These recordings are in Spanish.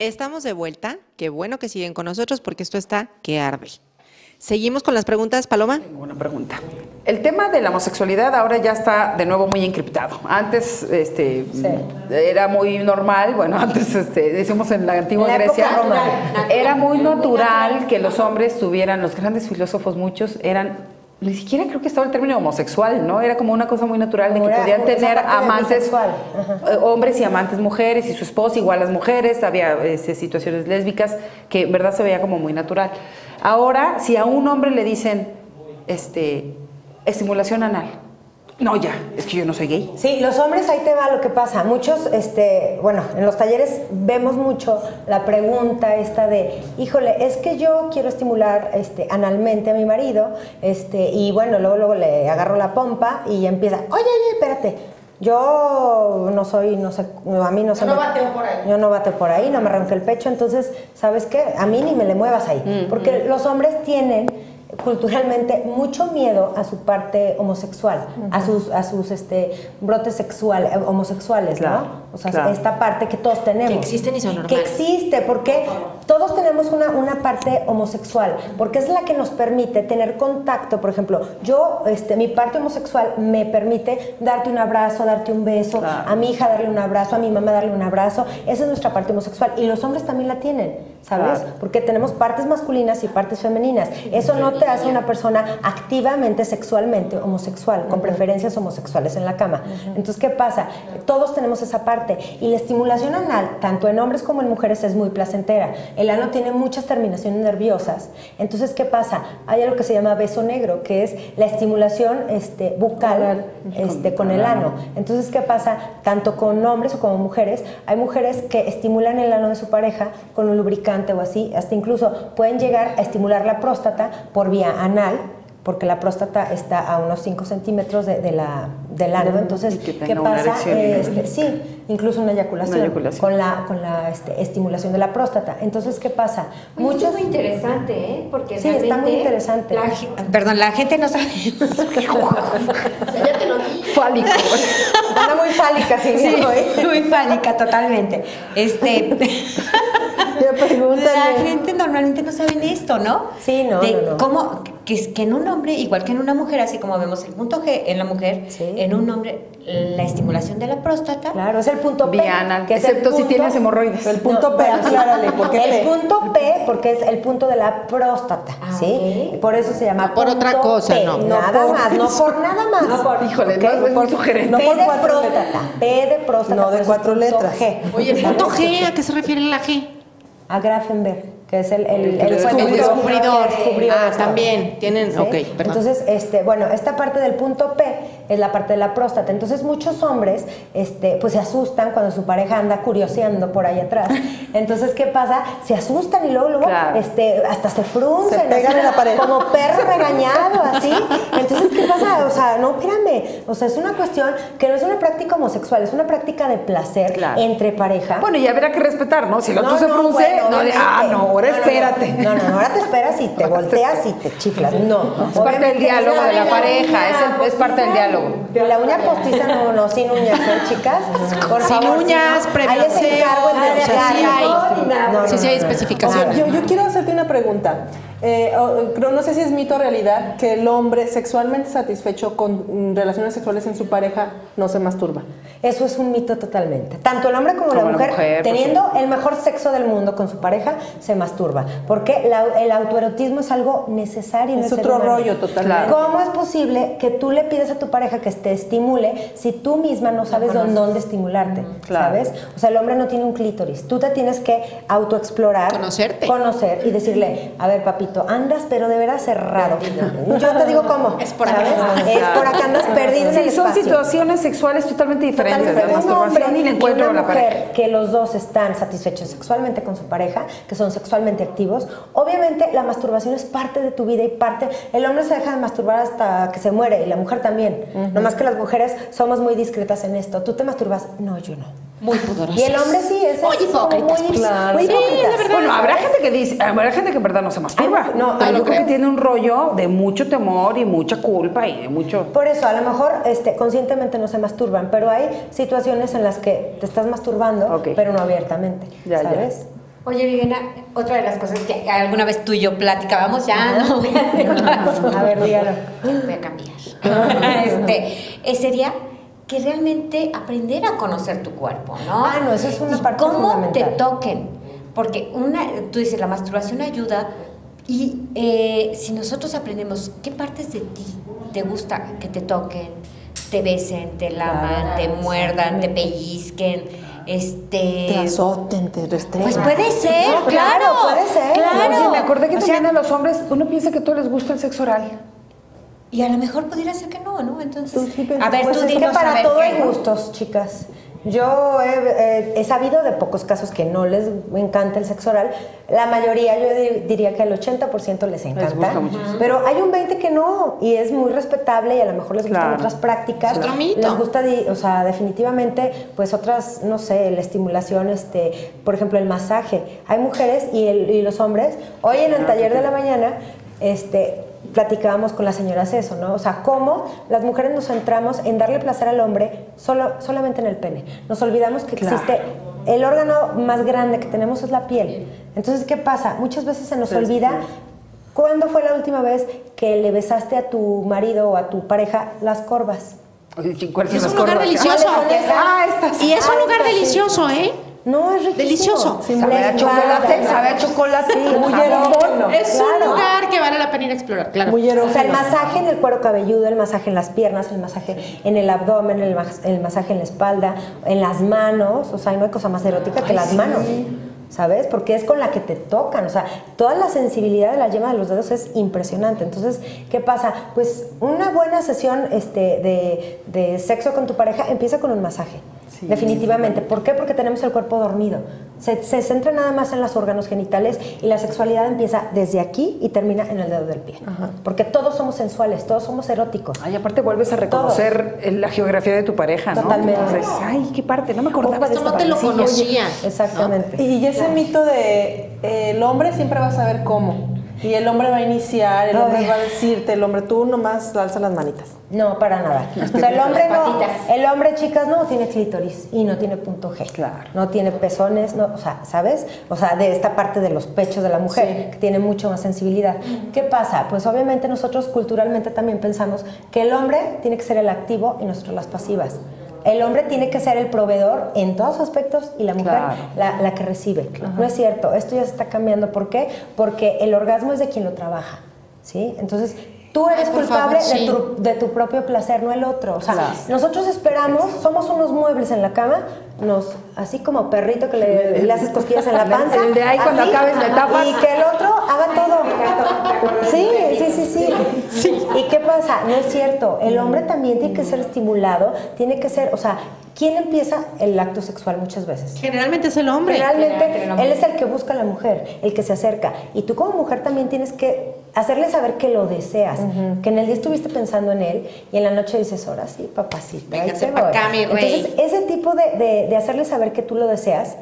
Estamos de vuelta. Qué bueno que siguen con nosotros porque esto está que arde. Seguimos con las preguntas, Paloma. Tengo una pregunta. El tema de la homosexualidad ahora ya está de nuevo muy encriptado. Antes este, era muy normal, bueno, antes este, decimos en la antigua En la Grecia, era muy natural que los hombres tuvieran, los grandes filósofos muchos eran ni siquiera creo que estaba el término homosexual, ¿no? Era como una cosa muy natural de que Era podían tener amantes eh, hombres y amantes mujeres y su esposa igual las mujeres, había este, situaciones lésbicas que en verdad se veía como muy natural. Ahora, si a un hombre le dicen este, estimulación anal, no ya, es que yo no soy gay. Sí, los hombres ahí te va lo que pasa. Muchos, este, bueno, en los talleres vemos mucho la pregunta esta de, híjole, es que yo quiero estimular este, analmente a mi marido, este, y bueno, luego, luego le agarro la pompa y empieza, oye, oye, espérate. Yo no soy, no sé, a mí no se no me- bateo por ahí. Yo no bateo por ahí, no me arranque el pecho, entonces, ¿sabes qué? A mí ni me le muevas ahí. Porque los hombres tienen culturalmente mucho miedo a su parte homosexual, a sus, a sus este, brotes sexual, eh, homosexuales, Claro, ¿no? O sea, claro. esta parte que todos tenemos. Que existen y son Que normales. existe, porque todos tenemos una, una parte homosexual, porque es la que nos permite tener contacto, por ejemplo, yo, este, mi parte homosexual me permite darte un abrazo, darte un beso, Claro. a mi hija darle un abrazo, a mi mamá darle un abrazo, esa es nuestra parte homosexual, y los hombres también la tienen, ¿sabes? Claro. Porque tenemos partes masculinas y partes femeninas. Eso no te hace una persona activamente sexualmente homosexual, con preferencias homosexuales en la cama. Entonces, ¿qué pasa? Todos tenemos esa parte. Y la estimulación anal, tanto en hombres como en mujeres, es muy placentera. El ano tiene muchas terminaciones nerviosas. Entonces, ¿qué pasa? Hay algo que se llama beso negro, que es la estimulación este, bucal este, con el ano. Entonces, ¿qué pasa? Tanto con hombres o como mujeres, hay mujeres que estimulan el ano de su pareja con un lubricante o así, hasta incluso pueden llegar a estimular la próstata por vía anal, porque la próstata está a unos 5 centímetros de, de la, del ano. Entonces, ¿qué pasa? Este, sí, incluso una eyaculación, Una eyaculación. con la, con la este, estimulación de la próstata. Entonces, ¿qué pasa? Oye, esto es muy interesante, ¿eh? Porque Sí, está muy interesante. la Perdón, la gente no sabe. Fálico. Anda muy fálica, sí, Sí, ¿no? ¿eh? muy fálica, totalmente. Este, la gente normalmente no sabe esto, ¿no? Sí, no, De no, no. cómo que, es- que en un hombre, igual que en una mujer, así como vemos el punto G en la mujer, Sí. en un hombre la estimulación de la próstata. Claro, es el punto P. Anal, que es el excepto si tienes hemorroides. El punto P, aclárale, ¿por qué El P? punto P, porque es el punto de la próstata, Ah, ¿sí? Por eso se llama No por punto otra cosa, P. no. Nada por más, no por nada más. No por- híjole, ¿Ok? no, es sugerente. No P por de cuatro próstata, P de próstata. No, de por cuatro letras. G. Oye, el punto G, ¿a qué se refiere la G? A Grafenberg, que es el, el, El el fue El descubridor. Ah, también. Tienen. ¿sí? Ok, perdón. Entonces, este, bueno, esta parte del punto P es la parte de la próstata. Entonces, muchos hombres, este, pues se asustan cuando su pareja anda curioseando por ahí atrás. Entonces, ¿qué pasa? Se asustan y luego, luego, Claro. este, hasta se fruncen. Se pegan en la pared. Como perro regañado, así. Entonces, ¿qué pasa? O sea, no, espérame. O sea, es una cuestión que no es una práctica homosexual, es una práctica de placer Claro. entre pareja. Bueno, y habrá que respetar, ¿no? Si el otro No, se no, frunce, bueno, no de, obviamente. ah, no, ahora No, no, espérate. No, no, no, ahora te esperas y te volteas y te chiflas. No. Es parte del diálogo de la pareja, es el- es parte del diálogo. Pero la uña postiza no, no, sin uñas, ¿eh, chicas? Por Sin favor, uñas, no. previo Ahí les encargo en aseo, o sea, sí. No, no, Sí, no, hay no, no. especificaciones. Yo, yo quiero hacerte una pregunta. Eh, no sé si es mito o realidad que el hombre sexualmente satisfecho con mm, relaciones sexuales en su pareja no se masturba. Eso es un mito totalmente. Tanto el hombre como, Como la la mujer, por teniendo el mejor sexo del mundo con su pareja, se masturba. Porque la- el autoerotismo es algo necesario. en Es el ser otro rollo totalmente. ¿Cómo es posible que tú le pides a tu pareja que te estimule si tú misma no sabes dónde, dónde estimularte? Claro. ¿Sabes? O sea, el hombre no tiene un clítoris. Tú te tienes que autoexplorar. Conocerte. Conocer y decirle, a ver, papito, andas, pero de veras cerrado. Yo te digo cómo. Es por acá. ¿sabes? Es por acá andas perdido en el Sí, son espacio. situaciones sexuales totalmente diferentes. Totalmente. La Un hombre y y una la mujer pareja. que los dos están satisfechos sexualmente con su pareja, que son sexualmente activos, obviamente la masturbación es parte de tu vida y parte. El hombre se deja de masturbar hasta que se muere y la mujer también. Nomás que las mujeres somos muy discretas en esto. ¿Tú te masturbas? No, yo no. Muy pudorosos. Y el hombre sí, es Muy pues. muy Sí, hipócritas. la verdad. Bueno, habrá gente que dice, habrá gente que en verdad no se masturba. Ay, no, pero yo creo creo. que tiene un rollo de mucho temor y mucha culpa y de mucho. Por eso, a lo mejor este, conscientemente no se masturban, pero hay situaciones en las que te estás masturbando, pero no abiertamente, Ya, ya. ¿sabes? Oye, Viviana, otra de las cosas que alguna vez tú y yo platicábamos, ya no voy a ver, dígalo. Voy a cambiar. este, sería que realmente aprender a conocer tu cuerpo, ¿no? Ah, no, eso es una parte cómo fundamental. te toquen. Porque una, tú dices, la masturbación ayuda y eh, si nosotros aprendemos qué partes de ti te gusta que te toquen, te besen, te laman, te muerdan, te pellizquen, este... Te azoten, te restringen. Pues puede ser, No, claro. claro, puede ser. Claro. Oye, me acordé que O sea, también a los hombres, uno piensa que a todos les gusta el sexo oral. Y a lo mejor pudiera ser que no, ¿no? Entonces, sí a ver, Pues tú para ver, todo hay gustos, chicas. Yo he, eh, he sabido de pocos casos que no les encanta el sexo oral. La mayoría, yo di- diría que al 80% les encanta. gusta muchísimo. pero hay un 20% que no, y es muy respetable y a lo mejor les gustan Claro. otras prácticas. Otro mito. Les gusta, o sea, definitivamente, pues otras, no sé, la estimulación, este, por ejemplo, el masaje. Hay mujeres y, el- y los hombres. Hoy en el taller de la mañana, este, platicábamos con las señoras eso, ¿no? O sea, cómo las mujeres nos centramos en darle placer al hombre solo, solamente en el pene. Nos olvidamos que Claro. existe el órgano más grande que tenemos es la piel. Entonces, ¿qué pasa? Muchas veces se nos olvida cuándo fue la última vez que le besaste a tu marido o a tu pareja las corvas. ¿y Es un lugar corvas? delicioso. Ah, estas. Y es un lugar esta sí. delicioso, ¿eh? No, es riquísimo. Delicioso. Sí, Sabe a chocolate, sabe a chocolate. Sí, muy. Es un lugar que vale la pena ir a explorar, claro. Muy O sea, el masaje en el cuero cabelludo, el masaje en las piernas, el masaje en el abdomen, el, mas- el masaje en la espalda, en las manos. O sea, no hay cosa más erótica que las manos. ¿Sabes? Porque es con la que te tocan. O sea, toda la sensibilidad de la yema de los dedos es impresionante. Entonces, ¿qué pasa? Pues una buena sesión este, de, de sexo con tu pareja empieza con un masaje. Definitivamente. ¿Por qué? Porque tenemos el cuerpo dormido. Se, se centra nada más en los órganos genitales y la sexualidad empieza desde aquí y termina en el dedo del pie. Porque todos somos sensuales, todos somos eróticos. Ay, aparte vuelves a reconocer la geografía de tu pareja, ¿no? Totalmente. Entonces, ay, qué parte, no me acordaba de Esto esta no te lo conocía. Exactamente. Y ese mito de eh, el hombre siempre va a saber cómo. Y el hombre va a iniciar, el hombre va a decirte, el hombre tú nomás alza las manitas. No, para nada. O sea, el hombre no, el hombre, chicas, no tiene clítoris y no tiene punto G. Claro. No tiene pezones, no, o sea, ¿sabes? O sea, de esta parte de los pechos de la mujer, que tiene mucho más sensibilidad. ¿Qué pasa? Pues obviamente nosotros culturalmente también pensamos que el hombre tiene que ser el activo y nosotros las pasivas. El hombre tiene que ser el proveedor en todos aspectos y la mujer Claro. la, la que recibe. No es cierto, esto ya se está cambiando. ¿Por qué? Porque el orgasmo es de quien lo trabaja. ¿sí? Entonces, tú eres por culpable favor, de, tu, de tu propio placer, no el otro. O sea, Claro. nosotros esperamos, somos unos muebles en la cama, nos, así como perrito que le, le haces cosquillas en la panza. El de ahí cuando así, acabes me tapas. Y que el otro haga todo. Sí, sí, sí, sí, ¿Y qué pasa? No es cierto. El hombre también tiene que ser estimulado, tiene que ser, o sea, ¿quién empieza el acto sexual muchas veces? Generalmente es el hombre. Realmente él es el que busca a la mujer, el que se acerca. Y tú como mujer también tienes que hacerle saber que lo deseas, que en el día estuviste pensando en él y en la noche dices, ahora sí, papacita. ahí Véngase te voy". acá, mi rey. Entonces, ese tipo de, de, de hacerle saber que tú lo deseas,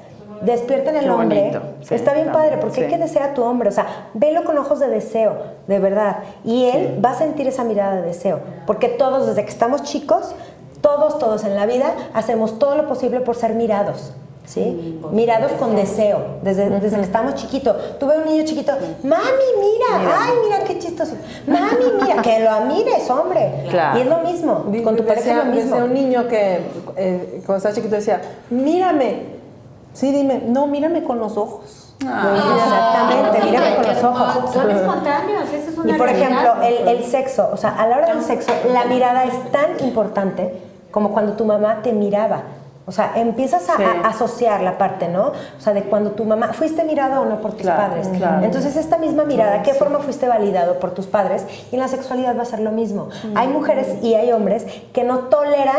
despierta en el Qué hombre. bonito, sí, Está bien padre, porque hay sí. que desear a tu hombre. O sea, velo con ojos de deseo, de verdad. Y él va a sentir esa mirada de deseo. Porque todos, desde que estamos chicos, todos, todos en la vida, hacemos todo lo posible por ser mirados. ¿Sí? Mirados con deseo, desde, desde que estamos chiquitos. Tú ves un niño chiquito, mami, mira, ay, mira qué chistoso. Mami, mira, que lo mires, hombre. Claro. Y es lo mismo, con tu pareja es Decía, lo mismo. decía un niño que eh, cuando estaba chiquito decía, mírame. Sí, dime, no, mírame con los ojos. Exactamente, mírame con los ojos. Son espontáneos, esa es una Y por ejemplo, el, el sexo, o sea, a la hora del sexo, la mirada es tan importante como cuando tu mamá te miraba. O sea, empiezas a, Sí. a asociar la parte, ¿no? O sea, de cuando tu mamá, ¿fuiste mirado o no por tus Claro, padres? claro. Entonces, esta misma mirada, ¿qué forma fuiste validado por tus padres? Y en la sexualidad va a ser lo mismo. Hay mujeres y hay hombres que no toleran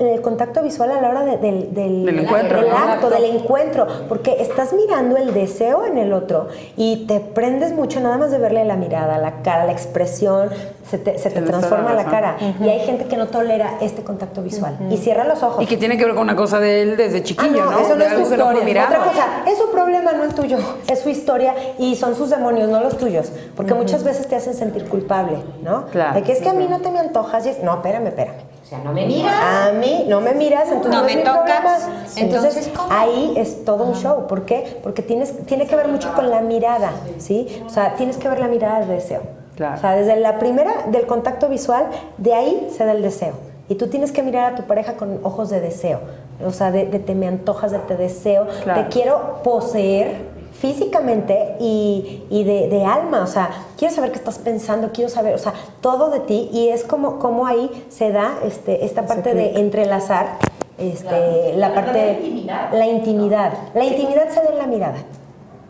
el contacto visual a la hora de- del, del, Del encuentro, del ¿no? acto, del encuentro, porque estás mirando el deseo en el otro y te prendes mucho nada más de verle la mirada, la cara, la expresión, se te, se te transforma la cara. Y hay gente que no tolera este contacto visual y cierra los ojos. Y que tiene que ver con una cosa de él desde Ah, chiquillo, no, ¿no? eso no De es tu no historia. mirado. Otra cosa, es su problema, no es tuyo. Es su historia y son sus demonios, no los tuyos. Porque muchas veces te hacen sentir culpable, ¿no? Claro. De que es que a mí no te me antojas. Y es, no, espérame, espérame. Sea, no me miras. A mí no me miras, entonces No no, me tocas. Entonces, ahí es todo un show. ¿Por qué? Porque tienes, tiene que ver mucho con la mirada, ¿sí? O sea, tienes que ver la mirada de deseo. Claro. O sea, desde la primera del contacto visual, de ahí se da el deseo. Y tú tienes que mirar a tu pareja con ojos de deseo. O sea, de, de te me antojas, de te deseo, Claro. te quiero poseer físicamente y, y de, de alma, o sea, quiero saber qué estás pensando, quiero saber, o sea, todo de ti y es como, como ahí se da este, esta parte de entrelazar este, la parte, la intimidad. La intimidad se da en la mirada.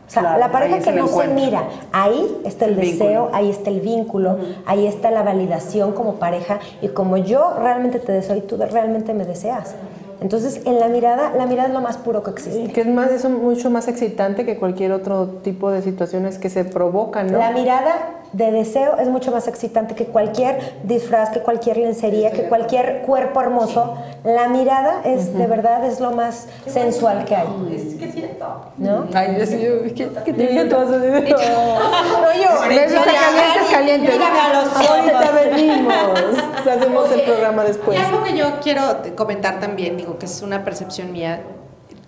O sea, Claro, la pareja que no se mira, ahí está el, El deseo, vínculo. ahí está el vínculo, ahí está la validación como pareja y como yo realmente te deseo y tú realmente me deseas. Entonces, en la mirada, la mirada es lo más puro que Y existe. que es más, es mucho más excitante que cualquier otro tipo de situaciones que se provocan, ¿no? La mirada de deseo es mucho más excitante que cualquier disfraz, que cualquier lencería, que cualquier cuerpo hermoso. La mirada es, de verdad, es lo más sensual que hay. Es que siento. ¿No? Ay, Dios mío, ¿qué, qué te de- No llores, está caliente, es caliente. Mírame a los. Ahorita venimos. Hacemos el programa después. Y algo que yo quiero comentar también, digo que es una percepción mía,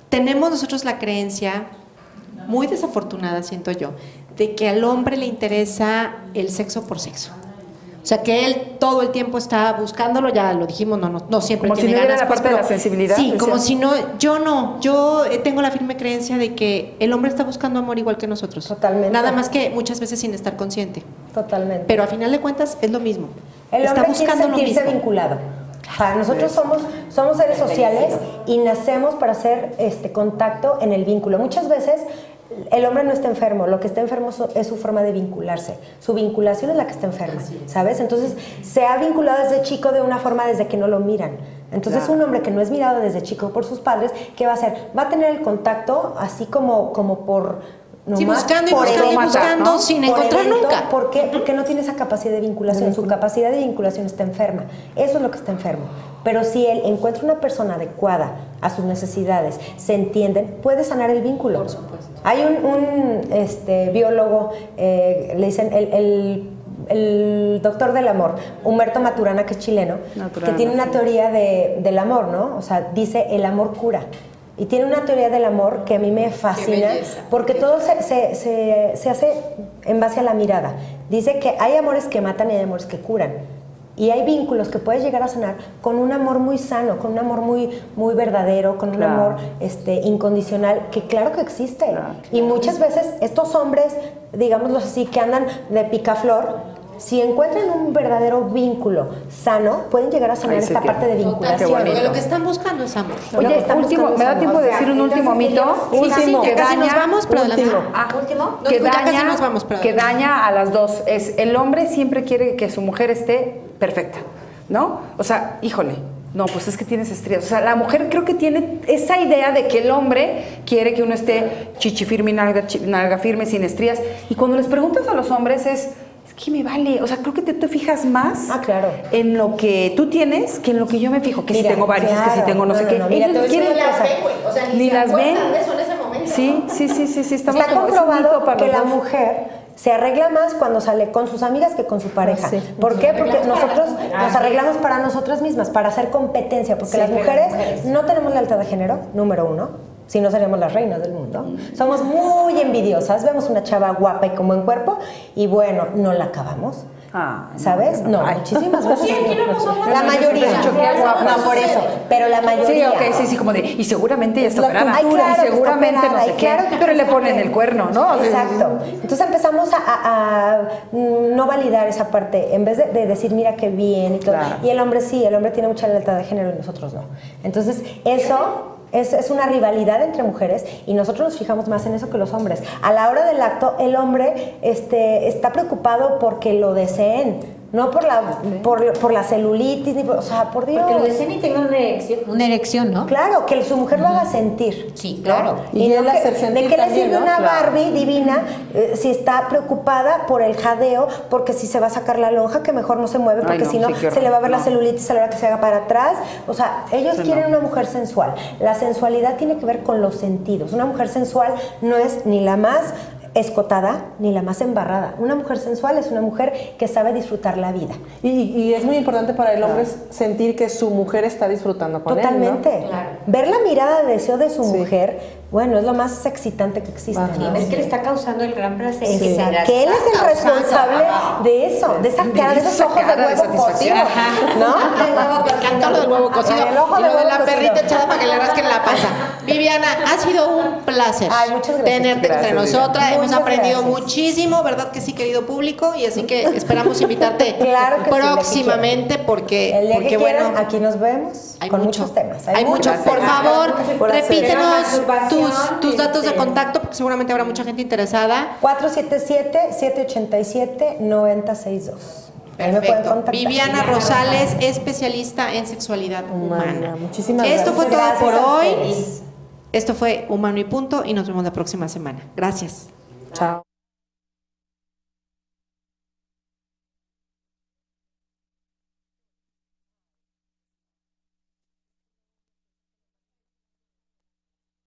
tenemos nosotros la creencia, muy desafortunada siento yo, de que al hombre le interesa el sexo por sexo. O sea, que él todo el tiempo está buscándolo, ya lo dijimos, no, no, no siempre Como si tiene no ganas. la pues, parte de la sensibilidad, Sí, decía. como si no, yo no, yo tengo la firme creencia de que el hombre está buscando amor igual que nosotros. Totalmente. Nada más que muchas veces sin estar consciente. Totalmente. Pero a final de cuentas es lo mismo. El está hombre quiere buscando lo sentirse mismo. vinculado. O sea, nosotros somos, somos seres sociales y nacemos para hacer este contacto en el vínculo. Muchas veces el hombre no está enfermo, lo que está enfermo es su forma de vincularse. Su vinculación es la que está enferma, ¿sabes? Entonces, se ha vinculado desde chico de una forma desde que no lo miran. Entonces, un hombre que no es mirado desde chico por sus padres, ¿qué va a hacer? Va a tener el contacto así como, como por... Sí, nomás buscando y buscando y buscando ¿no? sin encontrar evento, nunca. ¿Por qué? Porque no tiene esa capacidad de vinculación. Su capacidad de vinculación está enferma. Eso es lo que está enfermo. Pero si él encuentra una persona adecuada a sus necesidades, se entienden, puede sanar el vínculo. Por supuesto. Hay un, un, este, biólogo, eh, le dicen el, el- el doctor del amor, Humberto Maturana, que es chileno, Maturana, que tiene una teoría de- del amor, ¿no? O sea, dice el amor cura. Y tiene una teoría del amor que a mí me fascina, belleza. porque todo se, se- se- se hace en base a la mirada. Dice que hay amores que matan y hay amores que curan. Y hay vínculos que puedes llegar a sanar con un amor muy sano, con un amor muy, muy verdadero, con un Claro. amor este, incondicional, que claro que existe. Claro. Y muchas veces estos hombres, digámoslo así, que andan de picaflor, si encuentran un verdadero vínculo sano, pueden llegar a sanar Ahí esta parte de vinculación. Porque lo que están buscando es amor. Que Oye, último, ¿me da tiempo de decir un último mito? Sí, último. casi nos vamos, pero último. Ah, que daña, nos vamos, pero que daña a las dos. Es el hombre siempre quiere que su mujer esté perfecta, ¿no? O sea, híjole, no, pues es que tienes estrías. O sea, la mujer creo que tiene esa idea de que el hombre quiere que uno esté chichi firme y nalga, chi- nalga firme, sin estrías. Y cuando les preguntas a los hombres es, es que me vale. O sea, creo que te, te fijas más Ah, claro. en lo que tú tienes que en lo que yo me fijo. Que Mira, si tengo varices, que si claro. tengo no, No, sé qué. no, mira, Ellos quieren decir una cosas. cosa. O sea, ni, Ni se las ven. eso en ese momento. Sí, sí, sí, sí, sí. Estamos Está como- comprobado para que la mujer se arregla más cuando sale con sus amigas que con su pareja. Sí. ¿Por qué? Porque nosotros nos arreglamos para nosotras mismas, para hacer competencia, porque las mujeres no tenemos lealtad de género, número uno. Si no seríamos las reinas del mundo. Somos muy envidiosas. Vemos una chava guapa y con buen cuerpo y bueno, no la acabamos. Ah, no, ¿Sabes? No, Ay. muchísimas veces. Sí, aquí no. La Yo mayoría. No, por eso. Pero la Sí, mayoría. ok, sí, sí, como de, y seguramente ella está operada, cultura, y claro que seguramente está no operada, sé y qué, claro pero le ponen operada. el cuerno, ¿no? Exacto. Entonces empezamos a, a- a, mm, no validar esa parte, en vez de, de decir, mira qué bien y todo. Claro. Y el hombre sí, el hombre tiene mucha lealtad de género y nosotros no. Entonces, eso... Es, es una rivalidad entre mujeres y nosotros nos fijamos más en eso que los hombres. A la hora del acto, el hombre este, está preocupado porque lo deseen, no por la, por, por la celulitis, ni por, o sea, por Dios. Porque lo deseen y tengan una erección. Una erección, ¿no? Claro, que su mujer lo haga sentir. Sí, ¿no? claro. Y no él que- hacer sentir ¿De qué le sirve ¿no? una Claro. Barbie divina eh, si está preocupada por el jadeo? Porque si se va a sacar la lonja, que mejor no se mueve, porque si no sí, se le va a ver la celulitis a la hora que se haga para atrás. O sea, ellos Sí, quieren no. una mujer sensual. La sensualidad tiene que ver con los sentidos. Una mujer sensual no es ni la más escotada ni la más embarrada. Una mujer sensual es una mujer que sabe disfrutar la vida. Y, y es muy importante para el hombre sentir que su mujer está disfrutando con Totalmente. él. Claro. Ver la mirada de deseo de su Sí. mujer, bueno, es lo más excitante que existe. Ajá. ¿no? Y ver que le está causando el gran placer. Sí. que él es el responsable de eso, de esa cara, de esos ojos de de huevo satisfacción. cocido, ¿no? Me encantó lo del huevo cocido. El ojo y de lo de la perrita echada para que le rasquen la panza. Viviana, ha sido un placer Ay, muchas gracias. tenerte Gracias, entre nosotras. Hemos aprendido gracias. muchísimo, ¿verdad que sí, querido público? Y así que esperamos invitarte Claro que sí, próximamente porque, El día porque que bueno, aquí nos vemos hay con mucho, muchos temas. Hay, mucho. muchos Por favor, Por repítenos tus, tus datos de este- contacto porque seguramente habrá mucha gente interesada. 477-787-9062. Ahí me pueden Perfecto. Viviana Rosales, especialista en sexualidad humana. Humana. Muchísimas Esto gracias. fue todo Gracias por hoy. Esto fue Humano y Punto y nos vemos la próxima semana. Gracias. Chao.